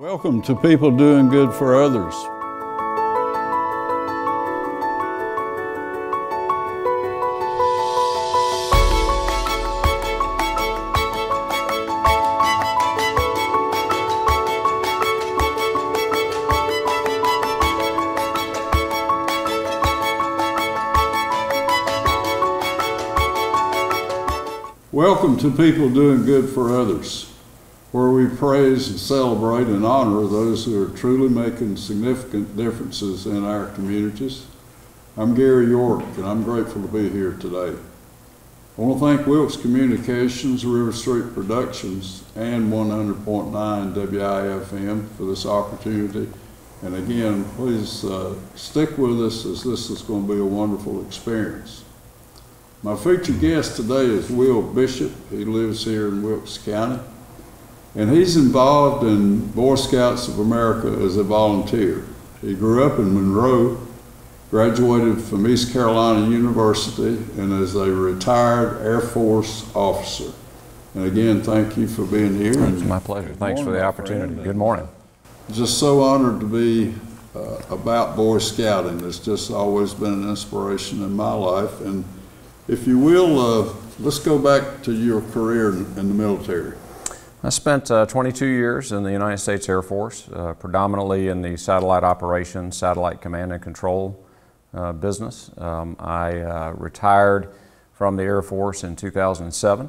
Welcome to People Doing Good for Others. Welcome to People Doing Good for Others, where we praise and celebrate and honor those who are truly making significant differences in our communities. I'm Gary York, and I'm grateful to be here today. I want to thank Wilkes Communications, RiverStreet Productions, and 100.9 WIFM for this opportunity. And again, please uh, stick with us as this is going to be a wonderful experience. My featured guest today is Will Bishop. He lives here in Wilkes County. And he's involved in Boy Scouts of America as a volunteer. He grew up in Monroe, graduated from East Carolina University, and is a retired Air Force officer. And again, thank you for being here. It's my pleasure. Thanks for the opportunity. Good morning. Just so honored to be uh, about Boy Scouting. It's just always been an inspiration in my life. And if you will, uh, let's go back to your career in, in the military. I spent uh, 22 years in the United States Air Force, uh, predominantly in the satellite operations, satellite command and control uh, business. Um, I uh, retired from the Air Force in 2007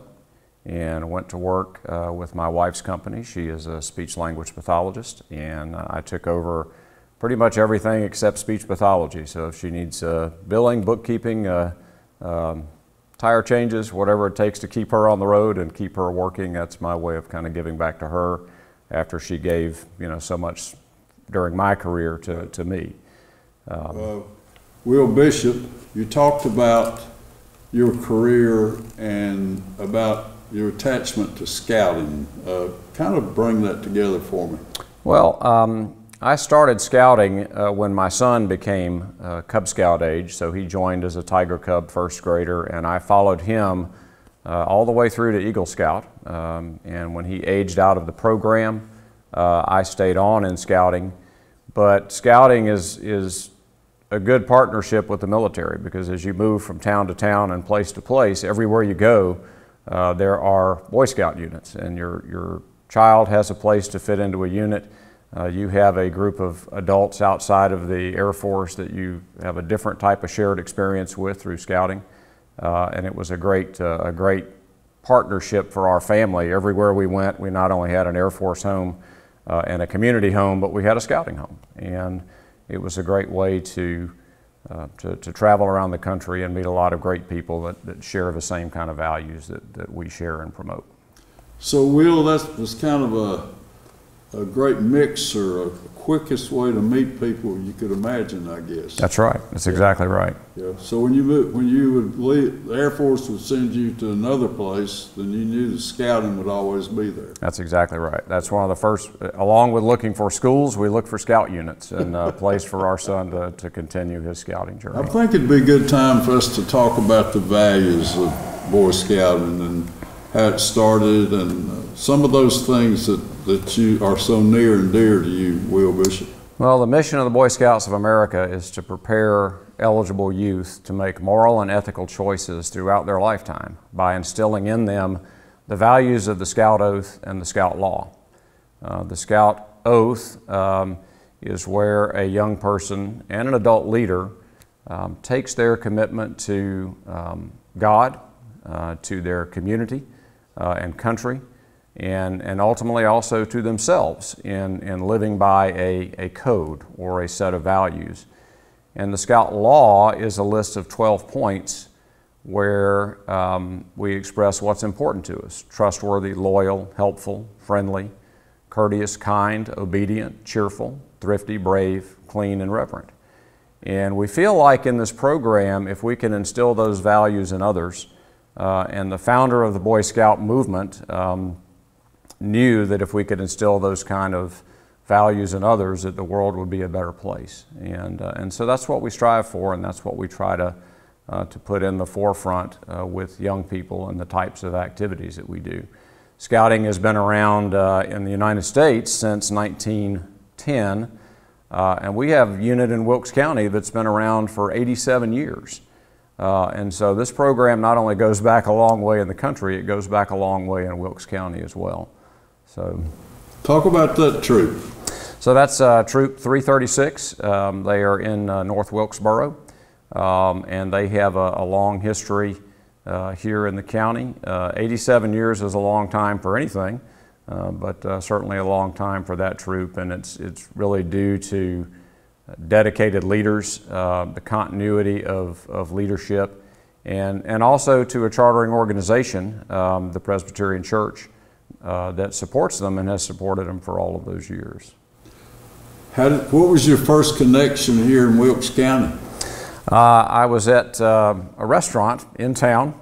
and went to work uh, with my wife's company. She is a speech language pathologist, and I took over pretty much everything except speech pathology. So if she needs billing, bookkeeping, um, tire changes, whatever it takes to keep her on the road and keep her working. That's my way of kind of giving back to her after she gave, you know, so much during my career to, to me. Um, uh, Will Bishop, you talked about your career and about your attachment to scouting. Uh, kind of bring that together for me. Well, um, I started scouting uh, when my son became uh, Cub Scout age, so he joined as a Tiger Cub first grader, and I followed him uh, all the way through to Eagle Scout. Um, and when he aged out of the program, uh, I stayed on in scouting. But scouting is, is a good partnership with the military because as you move from town to town and place to place, everywhere you go, uh, there are Boy Scout units, and your, your child has a place to fit into a unit. Uh, you have a group of adults outside of the Air Force that you have a different type of shared experience with through scouting. Uh, and it was a great, uh, a great partnership for our family. Everywhere we went, we not only had an Air Force home uh, and a community home, but we had a scouting home. And it was a great way to, uh, to, to, travel around the country and meet a lot of great people that, that share the same kind of values that, that we share and promote. So, Will, that was kind of a a great mix or a quickest way to meet people you could imagine, I guess. That's right. That's exactly right. Yeah. So when you when you would leave, the Air Force would send you to another place, then you knew the scouting would always be there. That's exactly right. That's one of the first. Along with looking for schools, we look for scout units and a place for our son to, to continue his scouting journey. I think it'd be a good time for us to talk about the values of Boy Scouting and how it started and uh, some of those things that that you are so near and dear to you, Will Bishop? Well, the mission of the Boy Scouts of America is to prepare eligible youth to make moral and ethical choices throughout their lifetime by instilling in them the values of the Scout Oath and the Scout Law. Uh, the Scout Oath um, is where a young person and an adult leader um, takes their commitment to um, God, uh, to their community and country, and, and ultimately also to themselves in, in living by a, a code or a set of values. And the Scout Law is a list of 12 points where um, we express what's important to us trustworthy, loyal, helpful, friendly, courteous, kind, obedient, cheerful, thrifty, brave, clean, and reverent. And we feel like in this program, if we can instill those values in others, uh, and the founder of the Boy Scout movement, um, knew that if we could instill those kind of values in others, that the world would be a better place. And, uh, and so that's what we strive for, and that's what we try to, uh, to put in the forefront uh, with young people and the types of activities that we do. Scouting has been around uh, in the United States since 1910, uh, and we have a unit in Wilkes County that's been around for 87 years. Uh, and so this program not only goes back a long way in the country, it goes back a long way in Wilkes County as well. So, Talk about that troop. so that's uh, Troop 336. Um, they are in uh, North Wilkesboro, um, and they have a, a long history uh, here in the county. Uh, 87 years is a long time for anything, uh, but uh, certainly a long time for that troop, and it's, it's really due to dedicated leaders, uh, the continuity of, of leadership, and, and also to a chartering organization, um, the Presbyterian Church, uh, that supports them and has supported them for all of those years. How did, what was your first connection here in Wilkes County? Uh, I was at uh, a restaurant in town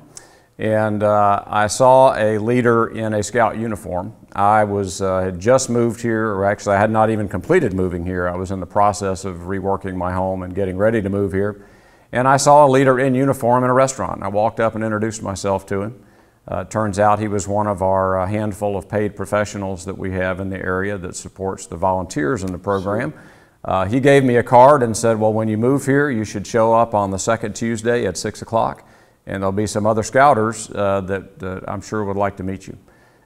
and uh, I saw a leader in a scout uniform. I was, uh, had just moved here, or actually, I had not even completed moving here. I was in the process of reworking my home and getting ready to move here. And I saw a leader in uniform in a restaurant. I walked up and introduced myself to him. Uh, turns out he was one of our uh, handful of paid professionals that we have in the area that supports the volunteers in the program. Uh, he gave me a card and said, Well, when you move here, you should show up on the second Tuesday at 6 o'clock, and there'll be some other scouters uh, that, that I'm sure would like to meet you.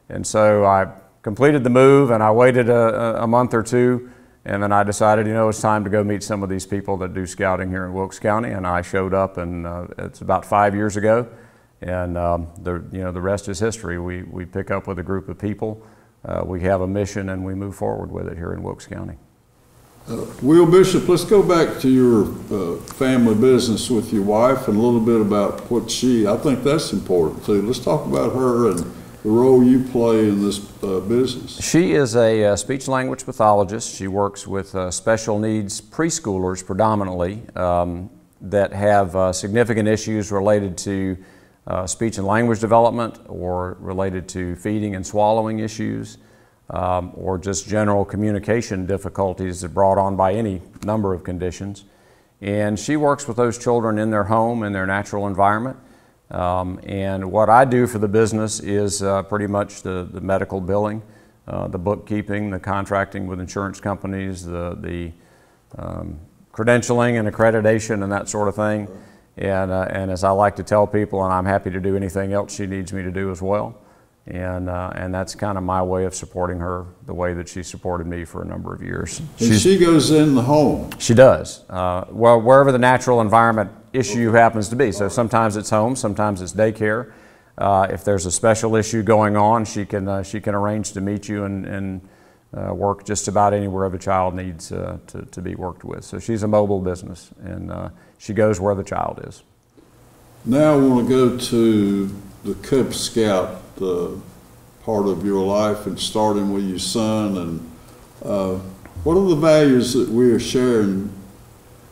And so I completed the move and I waited a, a month or two, and then I decided, you know, it's time to go meet some of these people that do scouting here in Wilkes County, and I showed up, and uh, it's about five years ago. And um, the, you know, the rest is history. We, we pick up with a group of people, uh, we have a mission, and we move forward with it here in Wilkes County. Will Bishop, let's go back to your uh, family business with your wife and a little bit about what she, I think that's important too. Let's talk about her and the role you play in this uh, business. She is a uh, speech language pathologist. She works with uh, special needs preschoolers predominantly um, that have uh, significant issues related to uh, speech and language development or related to feeding and swallowing issues um, or just general communication difficulties that brought on by any number of conditions. And she works with those children in their home, in their natural environment. Um, and what I do for the business is uh, pretty much the, the medical billing, uh, the bookkeeping, the contracting with insurance companies, the, the um, credentialing and accreditation and that sort of thing. And, uh, and as I like to tell people, and I'm happy to do anything else she needs me to do as well. And, uh, and that's kind of my way of supporting her the way that she supported me for a number of years. And she goes in the home. She does. Uh, well, wherever the natural environment issue happens to be. So sometimes it's home, sometimes it's daycare. Uh, if there's a special issue going on, she can, uh, she can arrange to meet you and, and uh, work just about anywhere the child needs uh, to, to be worked with. So she's a mobile business and uh, she goes where the child is. Now I want to go to the Cub Scout uh, part of your life and starting with your son. And uh, what are the values that we are sharing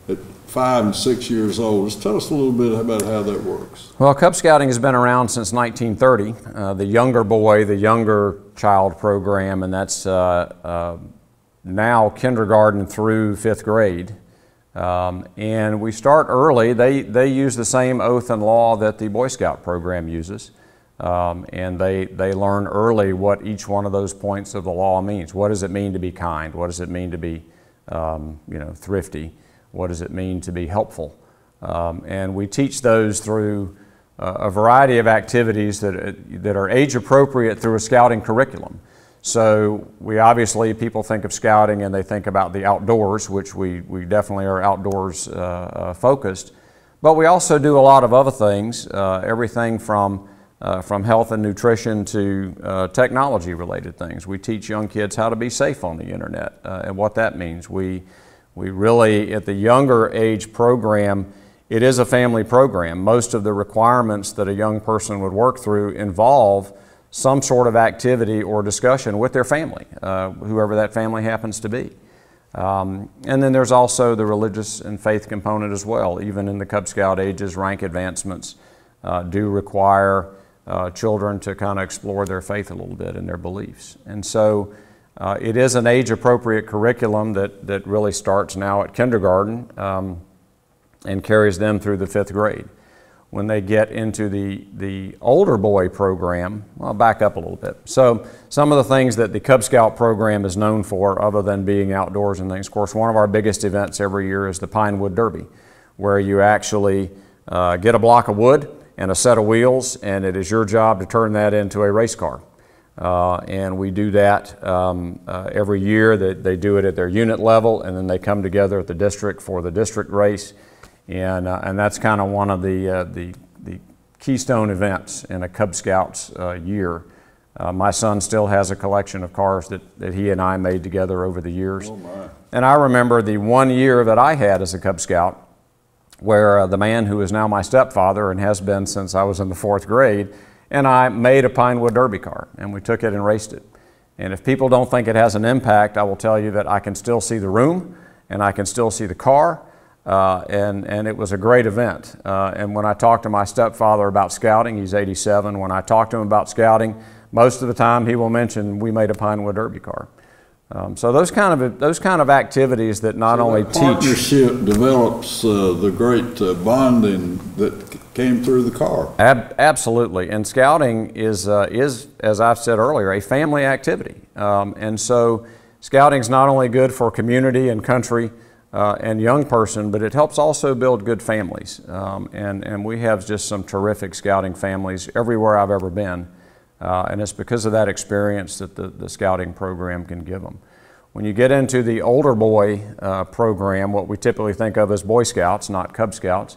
at five and six years old? Just tell us a little bit about how that works. Well, Cub Scouting has been around since 1930. Uh, the younger boy, the younger child program, and that's uh, uh, now kindergarten through fifth grade. Um, and we start early. They, they use the same oath and law that the Boy Scout program uses. Um, and they, they learn early what each one of those points of the law means. What does it mean to be kind? What does it mean to be um, you know, thrifty? What does it mean to be helpful? Um, and we teach those through uh, a variety of activities that, that are age appropriate through a scouting curriculum. So we obviously, people think of scouting and they think about the outdoors, which we, we definitely are outdoors uh, uh, focused. But we also do a lot of other things, uh, everything from uh, from health and nutrition to uh, technology related things. We teach young kids how to be safe on the internet uh, and what that means. We, we really, at the younger age program, it is a family program. Most of the requirements that a young person would work through involve some sort of activity or discussion with their family, uh, whoever that family happens to be. Um, and then there's also the religious and faith component as well. Even in the Cub Scout ages, rank advancements uh, do require uh, children to kind of explore their faith a little bit and their beliefs. And so uh, it is an age appropriate curriculum that, that really starts now at kindergarten um, and carries them through the fifth grade. When they get into the, the older boy program, I'll back up a little bit. So, some of the things that the Cub Scout program is known for, other than being outdoors and things, of course, one of our biggest events every year is the Pinewood Derby, where you actually uh, get a block of wood and a set of wheels, and it is your job to turn that into a race car. Uh, and we do that um, uh, every year. They, they do it at their unit level, and then they come together at the district for the district race and, uh, and that's kind of one of the, uh, the, the, keystone events in a Cub Scouts uh, year. Uh, my son still has a collection of cars that, that he and I made together over the years. Oh and I remember the one year that I had as a Cub Scout where uh, the man who is now my stepfather and has been since I was in the fourth grade, and I made a Pinewood Derby car, and we took it and raced it. And if people don't think it has an impact, I will tell you that I can still see the room, and I can still see the car, uh, and, and it was a great event. Uh, and when I talked to my stepfather about scouting, he's 87, when I talked to him about scouting, most of the time he will mention we made a Pinewood Derby car. Um, so those kind of those kind of activities that not So only that teach Partnership develops uh, the great uh, bonding that c- came through the car. Ab- absolutely, and scouting is uh, is as I've said earlier a family activity, um, and so scouting is not only good for community and country uh, and young person, but it helps also build good families. Um, and, and we have just some terrific scouting families everywhere I've ever been. Uh, and it's because of that experience that the, the scouting program can give them. When you get into the older boy uh, program, what we typically think of as Boy Scouts, not Cub Scouts,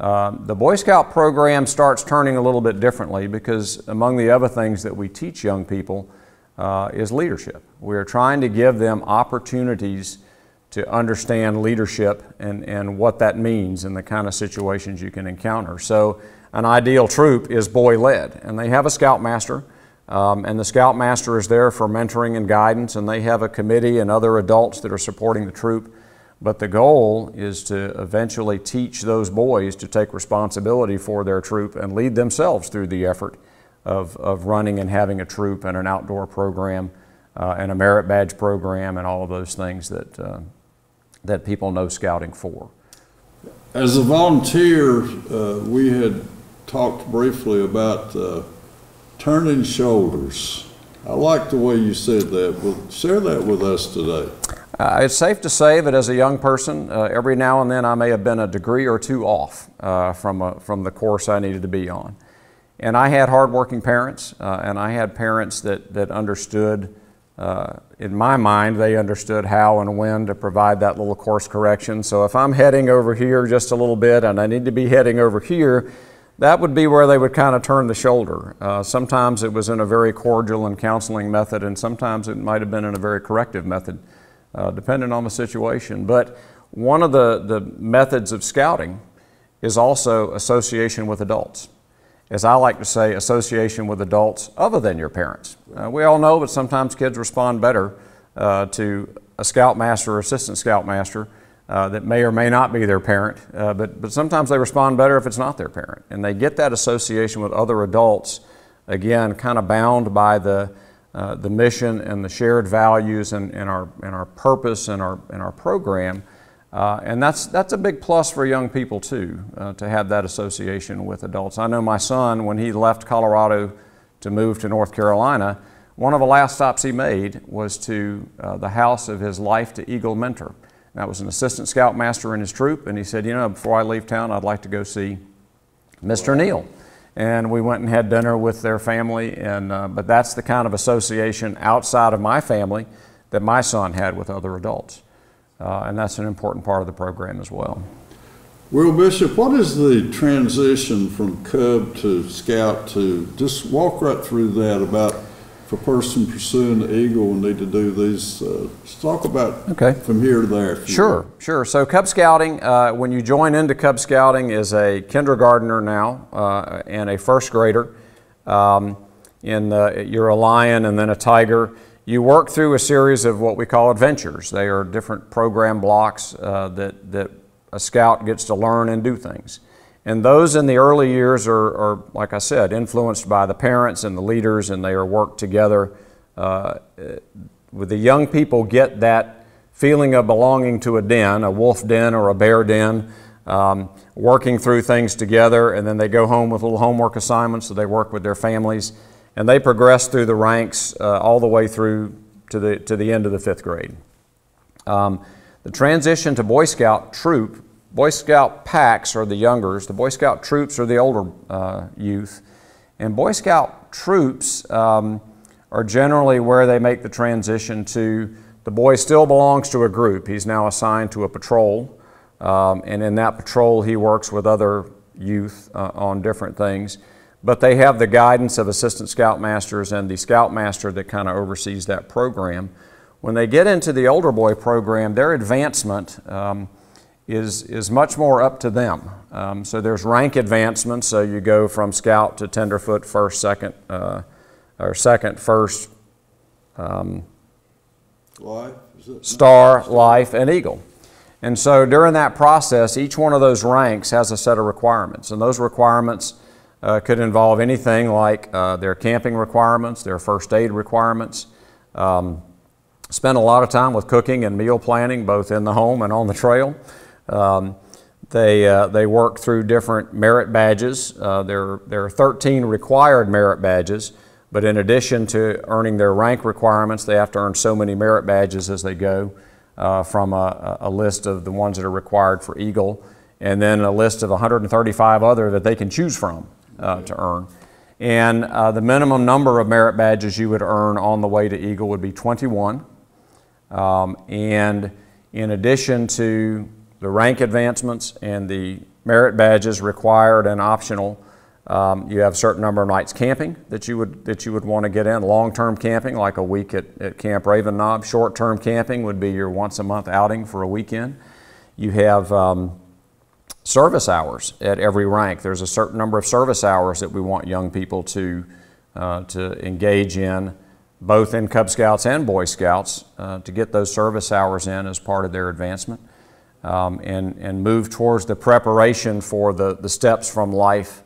uh, the Boy Scout program starts turning a little bit differently because among the other things that we teach young people uh, is leadership. We are trying to give them opportunities to understand leadership and, and what that means and the kind of situations you can encounter. So, an ideal troop is boy led, and they have a scoutmaster, um, and the scoutmaster is there for mentoring and guidance, and they have a committee and other adults that are supporting the troop. But the goal is to eventually teach those boys to take responsibility for their troop and lead themselves through the effort of, of running and having a troop and an outdoor program uh, and a merit badge program and all of those things that, uh, that people know scouting for. As a volunteer, uh, we had talked briefly about uh, turning shoulders. I like the way you said that. Well, share that with us today. Uh, it's safe to say that as a young person, uh, every now and then I may have been a degree or two off uh, from, a, from the course I needed to be on. And I had hardworking parents, uh, and I had parents that, that understood, uh, in my mind, they understood how and when to provide that little course correction. So if I'm heading over here just a little bit and I need to be heading over here, that would be where they would kind of turn the shoulder. Uh, sometimes it was in a very cordial and counseling method, and sometimes it might have been in a very corrective method, uh, depending on the situation. But one of the, the methods of scouting is also association with adults. As I like to say, association with adults other than your parents. Uh, we all know that sometimes kids respond better uh, to a scoutmaster or assistant scoutmaster uh, that may or may not be their parent, uh, but, but sometimes they respond better if it's not their parent. And they get that association with other adults, again, kind of bound by the, uh, the mission and the shared values and, and, our, and our purpose and our, and our program. Uh, and that's, that's a big plus for young people, too, uh, to have that association with adults. I know my son, when he left Colorado to move to North Carolina, one of the last stops he made was to uh, the house of his Life to Eagle mentor. That was an assistant scoutmaster in his troop, and he said, You know, before I leave town, I'd like to go see Mr. Neal. And we went and had dinner with their family, and, uh, but that's the kind of association outside of my family that my son had with other adults. Uh, and that's an important part of the program as well. Will Bishop, what is the transition from Cub to Scout to, just walk right through that about if a person pursuing the Eagle will need to do these, uh, just talk about Okay. from here to there. Sure, sure. So Cub Scouting, uh, when you join into Cub Scouting, is a kindergartner now uh, and a first grader. Um, in the, you're a lion and then a tiger. You work through a series of what we call adventures. They are different program blocks uh, that that a scout gets to learn and do things. And those in the early years are, are, like I said, influenced by the parents and the leaders, and they are worked together. Uh, with the young people, get that feeling of belonging to a den, a wolf den or a bear den, um, working through things together, and then they go home with little homework assignments, so they work with their families, and they progress through the ranks uh, all the way through to the, to the end of the fifth grade. Um, the transition to Boy Scout troop, Boy Scout packs are the youngers, the Boy Scout troops are the older uh, youth, and Boy Scout troops um, are generally where they make the transition to the boy still belongs to a group. He's now assigned to a patrol, um, and in that patrol, he works with other youth uh, on different things. But they have the guidance of assistant scoutmasters and the scoutmaster that kind of oversees that program. When they get into the older boy program, their advancement um, is, is much more up to them. Um, so there's rank advancement, so you go from scout to tenderfoot, first, second, uh, or second, first, um, Life, star, life, and eagle. And so during that process, each one of those ranks has a set of requirements. And those requirements uh, could involve anything like uh, their camping requirements, their first aid requirements. Um, spend a lot of time with cooking and meal planning, both in the home and on the trail. Um, they, uh, they work through different merit badges. Uh, there, there are 13 required merit badges, but in addition to earning their rank requirements, they have to earn so many merit badges as they go uh, from a, a list of the ones that are required for Eagle, and then a list of 135 other that they can choose from uh, to earn. And uh, the minimum number of merit badges you would earn on the way to Eagle would be 21. Um, and in addition to the rank advancements and the merit badges required and optional, um, you have a certain number of nights camping that you would that you would want to get in. Long-term camping, like a week at, at Camp Raven Knob. Short-term camping would be your once-a-month outing for a weekend. You have um, service hours at every rank. There's a certain number of service hours that we want young people to uh, to engage in, both in Cub Scouts and Boy Scouts, uh, to get those service hours in as part of their advancement, um, and and move towards the preparation for the the steps from life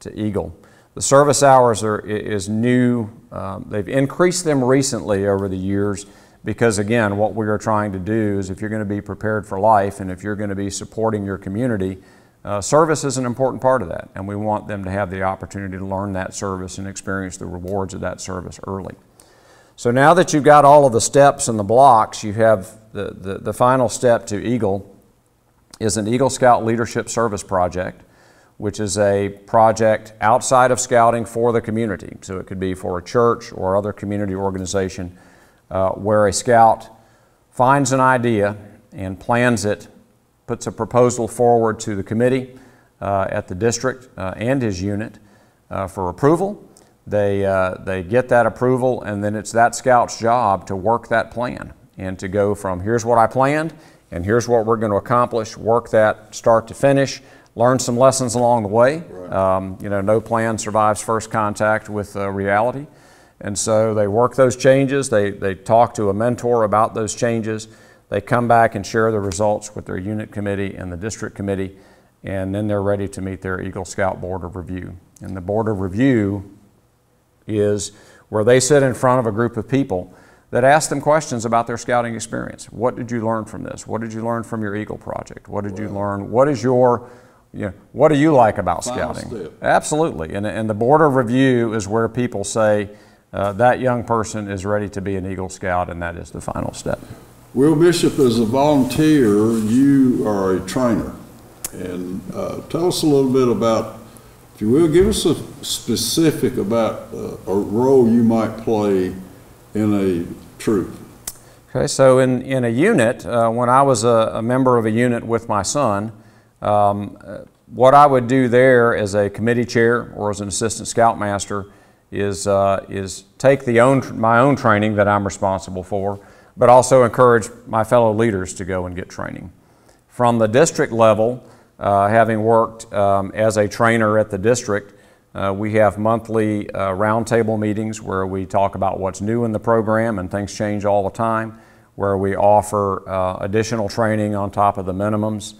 to Eagle. The service hours are, is new. Um, they've increased them recently over the years because, again, what we are trying to do is if you're going to be prepared for life and if you're going to be supporting your community, uh, service is an important part of that. And we want them to have the opportunity to learn that service and experience the rewards of that service early. So now that you've got all of the steps and the blocks, you have the, the, the final step to Eagle is an Eagle Scout Leadership Service Project which is a project outside of scouting for the community. So it could be for a church or other community organization uh, where a scout finds an idea and plans it, puts a proposal forward to the committee uh, at the district uh, and his unit uh, for approval. They, uh, they get that approval, and then it's that scout's job to work that plan and to go from here's what I planned and here's what we're going to accomplish, work that start to finish learn some lessons along the way. Right. Um, you know, no plan survives first contact with uh, reality. And so they work those changes, they, they talk to a mentor about those changes, they come back and share the results with their unit committee and the district committee, and then they're ready to meet their Eagle Scout Board of Review. And the Board of Review is where they sit in front of a group of people that ask them questions about their scouting experience. What did you learn from this? What did you learn from your Eagle project? What did you learn? What is your you know, what do you like about Final scouting? step. Absolutely. And, and the board of review is where people say uh, that young person is ready to be an Eagle Scout, and that is the final step. Will Bishop, as a volunteer, you are a trainer. And uh, tell us a little bit about, if you will, give us a specific about uh, a role you might play in a troop. Okay, so in, in a unit, uh, when I was a, a member of a unit with my son, um, uh, what I would do there as a committee chair or as an assistant scoutmaster is, uh, is take the own, my own training that I'm responsible for, but also encourage my fellow leaders to go and get training. From the district level, uh, having worked um, as a trainer at the district, uh, we have monthly uh, roundtable meetings where we talk about what's new in the program and things change all the time, where we offer uh, additional training on top of the minimums.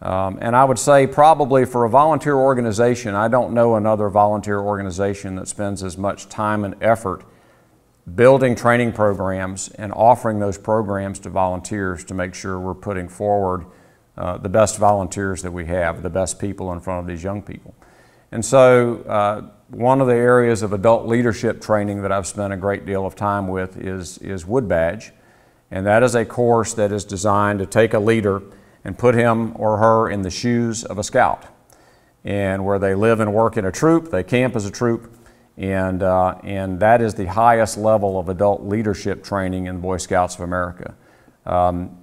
Um, and I would say probably for a volunteer organization, I don't know another volunteer organization that spends as much time and effort building training programs and offering those programs to volunteers to make sure we're putting forward uh, the best volunteers that we have, the best people in front of these young people. And so, uh, one of the areas of adult leadership training that I've spent a great deal of time with is, is Wood Badge. And that is a course that is designed to take a leader and put him or her in the shoes of a scout. And where they live and work in a troop, they camp as a troop, and, uh, and that is the highest level of adult leadership training in Boy Scouts of America. Um,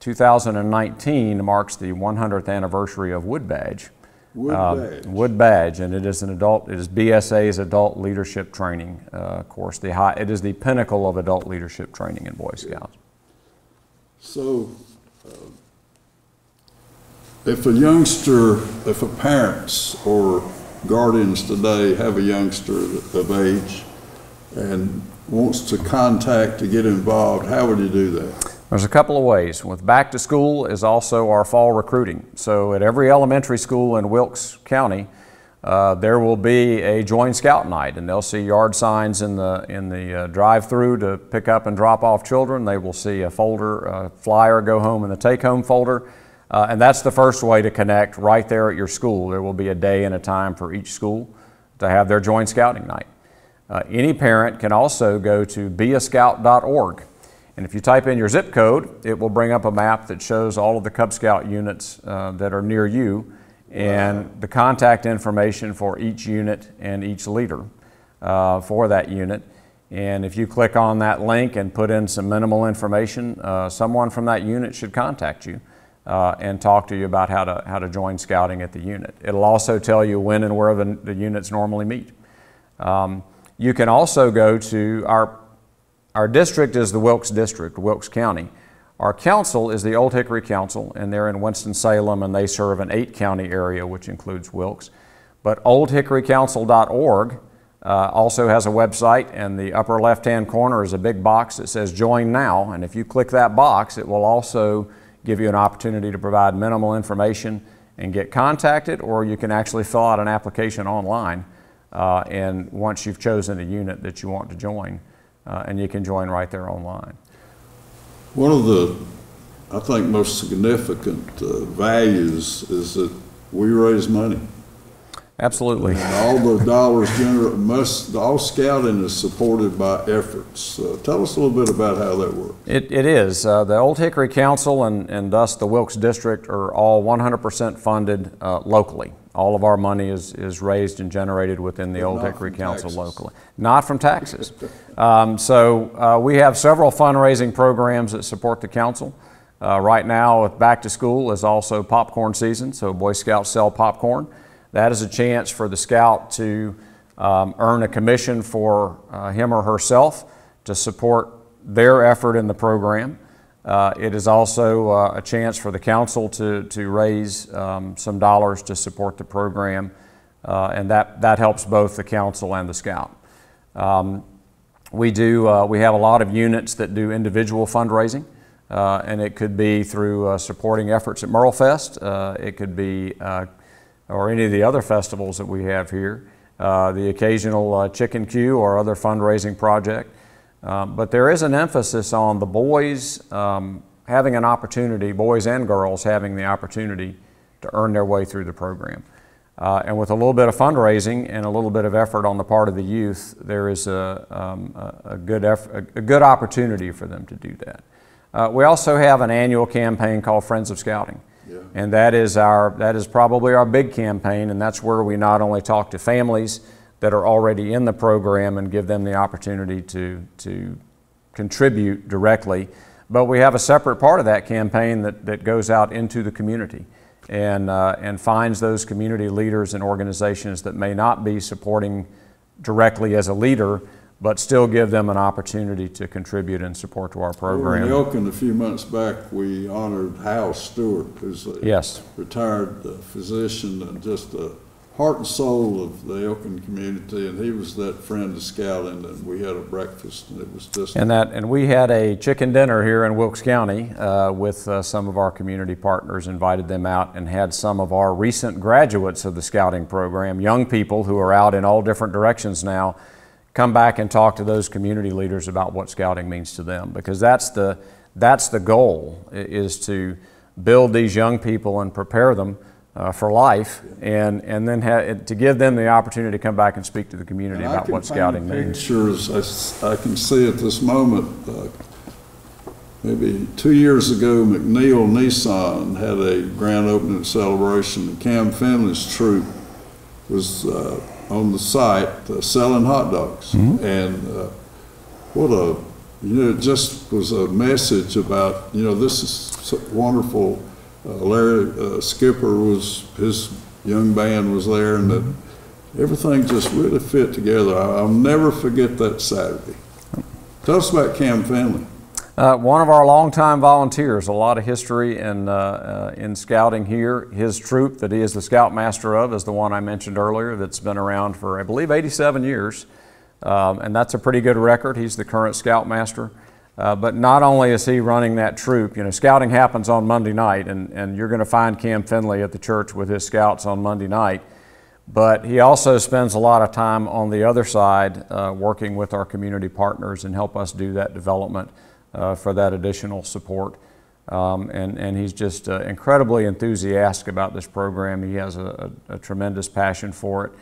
2019 marks the 100th anniversary of Wood Badge. Wood Uh, badge. Wood Badge, and it is an adult, it is BSA's adult leadership training uh, course. The high, it is the pinnacle of adult leadership training in Boy Scouts. So, if a youngster, if a parents or guardians today have a youngster of age and wants to contact to get involved, how would you do that? There's a couple of ways. With back to school is also our fall recruiting. So at every elementary school in Wilkes County, uh, there will be a Join Scout night, and they'll see yard signs in the in the uh, drive-through to pick up and drop off children. They will see a folder, a flyer, go home in the take-home folder, uh, and that's the first way to connect right there at your school. There will be a day and a time for each school to have their joint Scouting night. Uh, any parent can also go to beascout.org. And if you type in your zip code, it will bring up a map that shows all of the Cub Scout units uh, that are near you and the contact information for each unit and each leader uh, for that unit. And if you click on that link and put in some minimal information, uh, someone from that unit should contact you uh, and talk to you about how to, how to join scouting at the unit. It'll also tell you when and where the, the units normally meet. Um, you can also go to our, our district is the Wilkes District, Wilkes County. Our council is the Old Hickory Council, and they're in Winston-Salem, and they serve an eight-county area, which includes Wilkes. But oldhickorycouncil.org uh, also has a website, and the upper left-hand corner is a big box that says Join Now, and if you click that box, it will also give you an opportunity to provide minimal information and get contacted, or you can actually fill out an application online. Uh, and once you've chosen a unit that you want to join, uh, and you can join right there online. One of the, I think, most significant uh, values is that we raise money. Absolutely. And all the dollars generated, most, all scouting is supported by efforts. Uh, Tell us a little bit about how that works. It, it is. Uh, the Old Hickory Council and, and thus the Wilkes District are all 100% funded uh, locally. All of our money is, is raised and generated within the But Old Hickory Council taxes. locally. Not from taxes. um, so uh, we have several fundraising programs that support the council. Uh, right now, with back to school is also popcorn season, so Boy Scouts sell popcorn. That is a chance for the scout to um, earn a commission for uh, him or herself to support their effort in the program. Uh, it is also uh, a chance for the council to, to raise um, some dollars to support the program, uh, and that, that helps both the council and the scout. Um, we do, uh, we have a lot of units that do individual fundraising, uh, and it could be through uh, supporting efforts at MerleFest, uh, it could be, uh, or any of the other festivals that we have here, uh, the occasional uh, chicken queue or other fundraising project. Um, but there is an emphasis on the boys um, having an opportunity, boys and girls having the opportunity to earn their way through the program. Uh, and with a little bit of fundraising and a little bit of effort on the part of the youth, there is a, um, a, a good, a good opportunity for them to do that. Uh, we also have an annual campaign called Friends of Scouting. And that is, our, that is probably our big campaign, and that's where we not only talk to families that are already in the program and give them the opportunity to, to contribute directly, but we have a separate part of that campaign that, that goes out into the community and, uh, and finds those community leaders and organizations that may not be supporting directly as a leader, but still give them an opportunity to contribute and support to our program. were in. Elkin a few months back, we honored Hal Stewart, who's a Yes. retired uh, physician and just a heart and soul of the Elkin community, and he was that friend of scouting, and we had a breakfast, and it was just, And that, and we had a chicken dinner here in Wilkes County uh, with uh, some of our community partners, invited them out and had some of our recent graduates of the scouting program, young people who are out in all different directions now, come back and talk to those community leaders about what scouting means to them because that's the, that's the goal is to build these young people and prepare them uh, for life, and, and then to give them the opportunity to come back and speak to the community And about what scouting means. Pictures, I can see at this moment, uh, maybe two years ago, McNeil Nissan had a grand opening celebration. Cam Finley's troop was uh, on the site uh, selling hot dogs. Mm-hmm. And uh, what a, you know, it just was a message about, you know, this is so wonderful. Uh, Larry uh, Skipper was, his young band was there and that everything just really fit together. I- I'll never forget that Saturday. Tell us about Cam Finley. Uh, one of our longtime volunteers, a lot of history in, uh, uh, in scouting here. His troop that he is the scoutmaster of is the one I mentioned earlier that's been around for, I believe, 87 years. Um, and that's a pretty good record. He's the current scoutmaster. Uh, but not only is he running that troop, you know, scouting happens on Monday night, and, and you're going to find Cam Finley at the church with his scouts on Monday night. But he also spends a lot of time on the other side uh, working with our community partners and help us do that development for that additional support. Um, and, and he's just uh, incredibly enthusiastic about this program. He has a, a, a tremendous passion for it.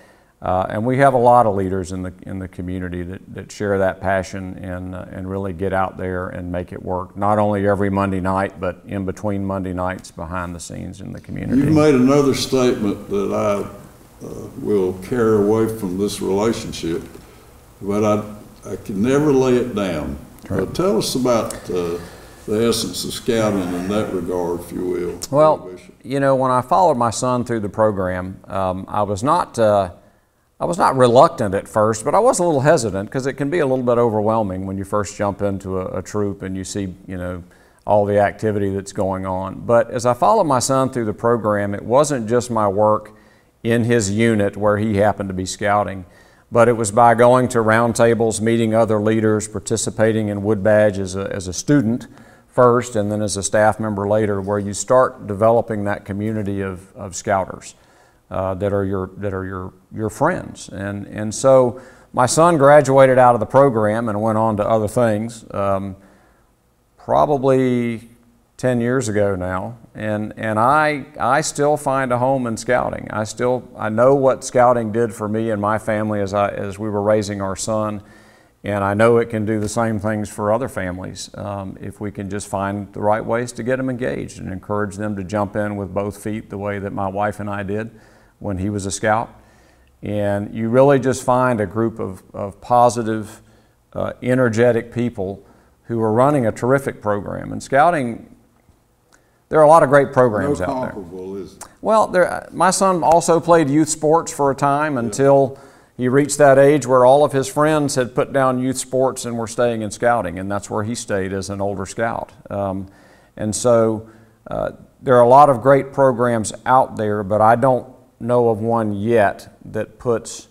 Uh, and we have a lot of leaders in the, in the community that, that share that passion and, uh, and really get out there and make it work, not only every Monday night, but in between Monday nights behind the scenes in the community. You've made another statement that I uh, will carry away from this relationship, but I, I can never lay it down. Uh, Tell us about uh, the essence of scouting in that regard, if you will. Well, you know, when I followed my son through the program, um, I was not, uh, I was not reluctant at first, but I was a little hesitant because it can be a little bit overwhelming when you first jump into a, a troop and you see, you know, all the activity that's going on. But as I followed my son through the program, it wasn't just my work in his unit where he happened to be scouting, but it was by going to roundtables, meeting other leaders, participating in Wood Badge as a, as a student first and then as a staff member later, where you start developing that community of, of scouters uh, that are, your, that are your, your friends. And, and so my son graduated out of the program and went on to other things. Um, probably 10 years ago now and, and I, I still find a home in scouting i still i know what scouting did for me and my family as, I, as we were raising our son and i know it can do the same things for other families um, if we can just find the right ways to get them engaged and encourage them to jump in with both feet the way that my wife and i did when he was a scout and you really just find a group of, of positive uh, energetic people who are running a terrific program. And scouting, there are a lot of great No programs out there. comparable, is it? Well, there, my son also played youth sports for a time until he reached that age where all of his friends had put down youth sports and were staying in scouting, and that's where he stayed as an older scout. Um, and so uh, there are a lot of great programs out there, but I don't know of one yet that puts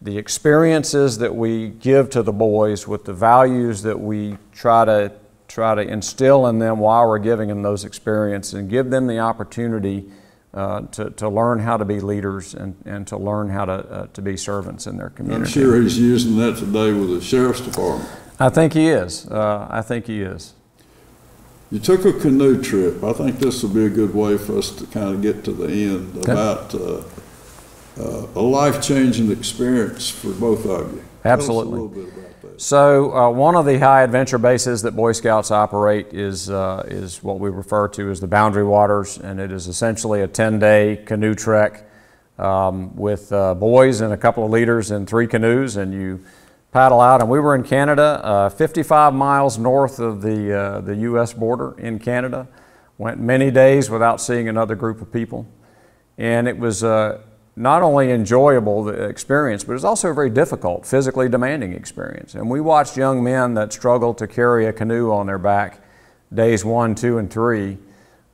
the experiences that we give to the boys with the values that we try to try to instill in them while we're giving them those experiences and give them the opportunity uh, to, to learn how to be leaders and, and to learn how to, uh, to be servants in their community. I'm sure he's using that today with the sheriff's department. I think he is. Uh, I think he is. You took a canoe trip. I think this will be a good way for us to kind of get to the end Okay. about uh, uh, a life-changing experience for both of you. Absolutely. So, uh, one of the high adventure bases that Boy Scouts operate is, uh, is what we refer to as the Boundary Waters, and it is essentially a 10 day canoe trek um, with uh, boys and a couple of leaders in three canoes, and you paddle out. And we were in Canada, uh, 55 miles north of the, uh, the U.S. border in Canada. Went many days without seeing another group of people. And it was uh, not only enjoyable the experience, but it's also a very difficult, physically demanding experience. And we watched young men that struggled to carry a canoe on their back days one, two, and three.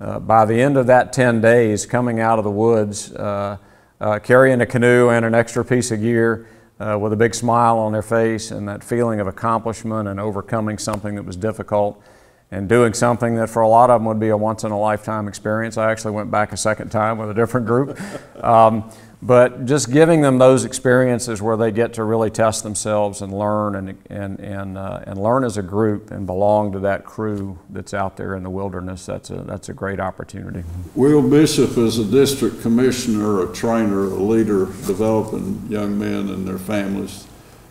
Uh, by the end of that 10 days, coming out of the woods, uh, uh, carrying a canoe and an extra piece of gear uh, with a big smile on their face and that feeling of accomplishment and overcoming something that was difficult and doing something that for a lot of them would be a once in a lifetime experience. I actually went back a second time with a different group. Um, But just giving them those experiences where they get to really test themselves and learn and, and, and, uh, and learn as a group and belong to that crew that's out there in the wilderness, that's a, that's a great opportunity. Will Bishop is a district commissioner, a trainer, a leader, developing young men and their families.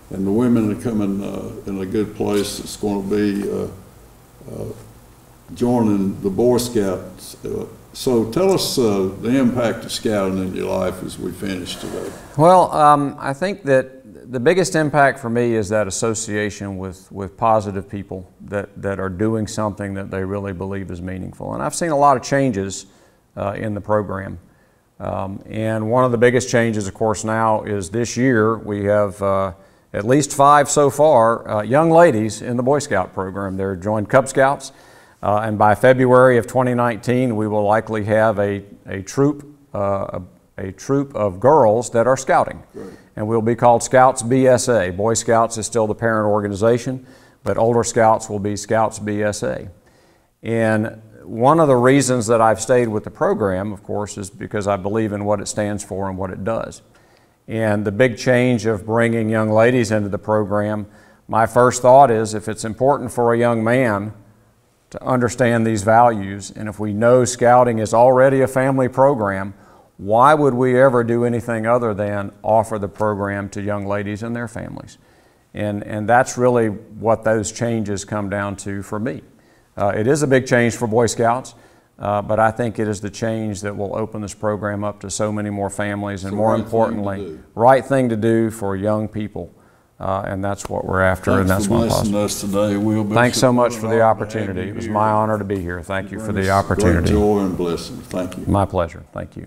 And the women are coming uh, in a good place. It's going to be uh, uh, joining the Boy Scouts. So tell us uh, the impact of scouting in your life as we finish today. Well, um, I think that the biggest impact for me is that association with, with positive people that, that are doing something that they really believe is meaningful. And I've seen a lot of changes uh, in the program. Um, and one of the biggest changes, of course, now is this year we have uh, at least five so far uh, young ladies in the Boy Scout program. They're joined Cub Scouts. Uh, and by February of 2019, we will likely have a, a troop, uh, a, a troop of girls that are scouting. And we'll be called Scouts BSA. Boy Scouts is still the parent organization, but older Scouts will be Scouts BSA. And one of the reasons that I've stayed with the program, of course, is because I believe in what it stands for and what it does. And the big change of bringing young ladies into the program, my first thought is if it's important for a young man to understand these values, and if we know scouting is already a family program, why would we ever do anything other than offer the program to young ladies and their families? And, and that's really what those changes come down to for me. Uh, it is a big change for Boy Scouts, uh, but I think it is the change that will open this program up to so many more families, and more right importantly, do. right thing to do for young people. Uh, and that's what we're after, and that's what possible. us today, Bishop. Thanks so much for the honor to have opportunity. It was my honor to be here. Thank you for the us Great opportunity. joy and blessing. Thank you. My pleasure. Thank you.